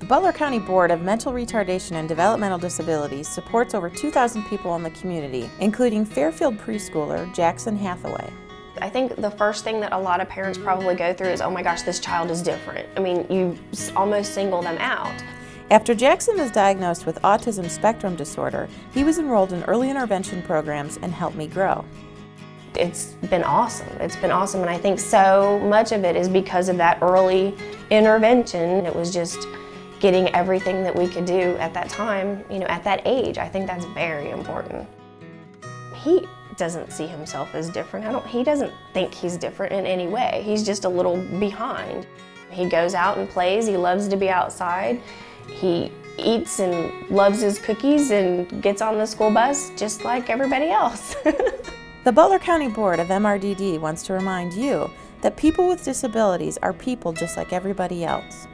The Butler County Board of Mental Retardation and Developmental Disabilities supports over 2,000 people in the community, including Fairfield preschooler Jackson Hathaway. I think the first thing that a lot of parents probably go through is, oh my gosh, this child is different. I mean, you almost single them out. After Jackson was diagnosed with autism spectrum disorder, he was enrolled in early intervention programs and helped me grow. It's been awesome. It's been awesome, and I think so much of it is because of that early intervention. It was just getting everything that we could do at that time, you know, at that age. I think that's very important. He doesn't see himself as different. I don't, he doesn't think he's different in any way. He's just a little behind. He goes out and plays. He loves to be outside. He eats and loves his cookies and gets on the school bus just like everybody else. the Butler County Board of MRDD wants to remind you that people with disabilities are people just like everybody else.